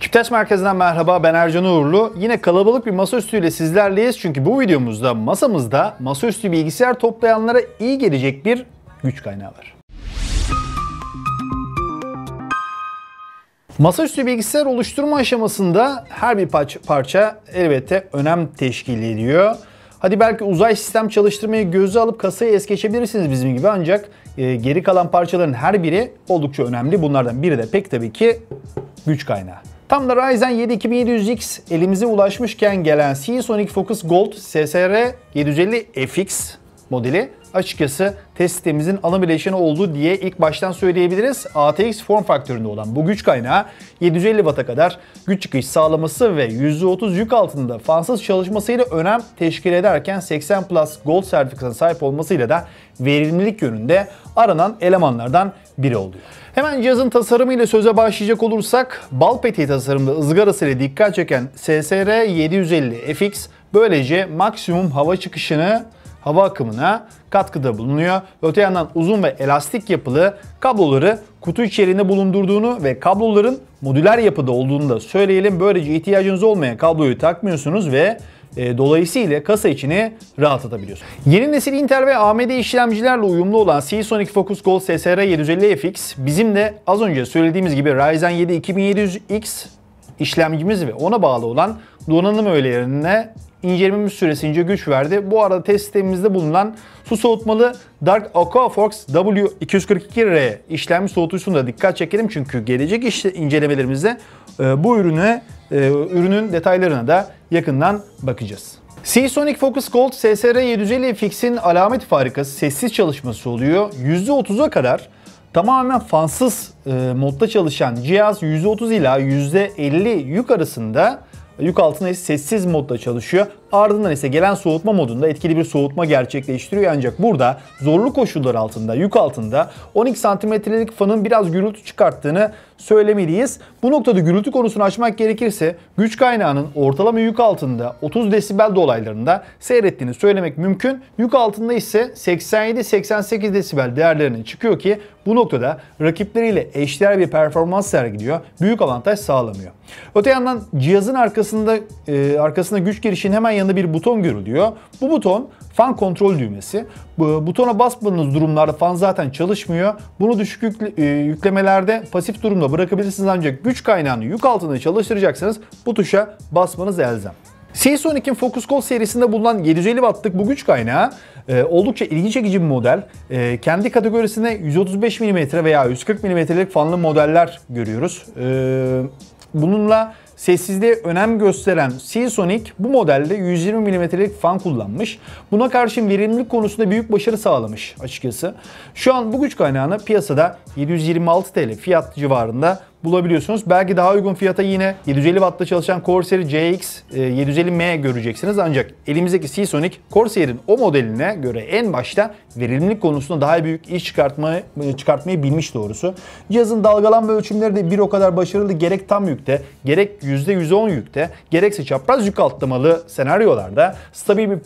Çiptes Merkezi'nden merhaba ben Ercan Uğurlu. Yine kalabalık bir masaüstüyle sizlerleyiz çünkü bu videomuzda masamızda masaüstü bilgisayar toplayanlara iyi gelecek bir güç kaynağı var. Masaüstü bilgisayar oluşturma aşamasında her bir parça, parça elbette önem teşkil ediyor. Hadi belki uzay sistem çalıştırmayı göze alıp kasayı es geçebilirsiniz bizim gibi ancak e, geri kalan parçaların her biri oldukça önemli. Bunlardan biri de pek tabii ki güç kaynağı. Tam da Ryzen 7 2700X elimize ulaşmışken gelen Seasonic Focus Gold SSR 750 FX modeli açıkçası test sistemimizin ana bileşeni olduğu diye ilk baştan söyleyebiliriz. ATX form faktöründe olan bu güç kaynağı 750 Watt'a kadar güç çıkış sağlaması ve %30 yük altında fansız çalışmasıyla önem teşkil ederken 80 Plus Gold sertifikasına sahip olmasıyla da verimlilik yönünde aranan elemanlardan biri oluyor. Hemen cihazın tasarımıyla söze başlayacak olursak bal peteği tasarımda ızgarasıyla dikkat çeken SSR 750 FX böylece maksimum hava çıkışını hava akımına katkıda bulunuyor. Öte yandan uzun ve elastik yapılı kabloları kutu içerisinde bulundurduğunu ve kabloların modüler yapıda olduğunu da söyleyelim. Böylece ihtiyacınız olmayan kabloyu takmıyorsunuz ve e, dolayısıyla kasa içini rahatlatabiliyorsunuz. Yeni nesil Intel ve AMD işlemcilerle uyumlu olan Seasonic Focus Gold SSR 750 FX bizim de az önce söylediğimiz gibi Ryzen 7 2700X işlemcimiz ve ona bağlı olan donanım öğelerine incelememiz süresince güç verdi. Bu arada test sistemimizde bulunan su soğutmalı Dark Aquafox W242R işlemci soğutucusunu da dikkat çekelim. Çünkü gelecek işte incelemelerimizde e, bu ürüne, ürünün detaylarına da yakından bakacağız. Seasonic Focus Gold SSR 750 FX'in alamet farikası sessiz çalışması oluyor. %30'a kadar tamamen fansız e, modda çalışan cihaz %30 ila %50 yük arasında yük altında sessiz modda çalışıyor. Ardından ise gelen soğutma modunda etkili bir soğutma gerçekleştiriyor. Ancak burada zorlu koşullar altında, yük altında 12 santimetrelik fanın biraz gürültü çıkarttığını söylemeliyiz. Bu noktada gürültü konusunu açmak gerekirse güç kaynağının ortalama yük altında 30 desibel dolaylarında seyrettiğini söylemek mümkün. Yük altında ise 87-88 desibel değerlerinin çıkıyor ki bu noktada rakipleriyle eşdeğer bir performans sergiliyor. Büyük avantaj sağlamıyor. Öte yandan cihazın arkasında e, arkasında güç girişinin hemen yanında bir buton görülüyor. Bu buton fan kontrol düğmesi. Bu, butona basmadığınız durumlarda fan zaten çalışmıyor. Bunu düşük yükle, e, yüklemelerde pasif durumda bırakabilirsiniz ancak güç kaynağını yük altında çalıştıracaksanız bu tuşa basmanız elzem. Seasonic'in Focus Gold serisinde bulunan 750 wattlık bu güç kaynağı e, oldukça ilgi çekici bir model. E, kendi kategorisinde 135 mm veya 140 mm'lik fanlı modeller görüyoruz. E, bununla Sessizliğe önem gösteren Seasonic bu modelde 120 mm'lik fan kullanmış. Buna karşın verimlilik konusunda büyük başarı sağlamış açıkçası. Şu an bu güç kaynağını piyasada 726 TL fiyat civarında bulabiliyorsunuz. Belki daha uygun fiyata yine 750 Watt'ta çalışan Corsair CX 750M e, göreceksiniz. Ancak elimizdeki Seasonic Corsair'in o modeline göre en başta verimlilik konusunda daha büyük iş çıkartmayı, çıkartmayı bilmiş doğrusu. Cihazın dalgalanma ölçümleri de bir o kadar başarılı gerek tam yükte gerek %110 yükte gerekse çapraz yük atlamalı senaryolarda stabil bir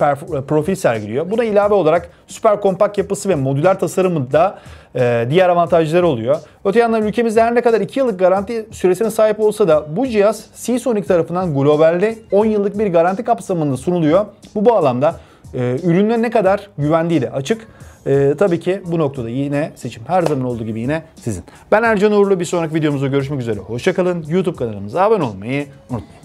profil sergiliyor. Buna ilave olarak süper kompakt yapısı ve modüler tasarımı da e, diğer avantajları oluyor. Öte yandan ülkemizde her ne kadar 2 yıllık garanti süresine sahip olsa da bu cihaz Seasonic tarafından globalde 10 yıllık bir garanti kapsamında sunuluyor. Bu bağlamda e, ürünle ne kadar güvendiği de açık. E, tabii ki bu noktada yine seçim her zaman olduğu gibi yine sizin. Ben Ercan Uğurlu bir sonraki videomuzda görüşmek üzere. Hoşçakalın. YouTube kanalımıza abone olmayı unutmayın.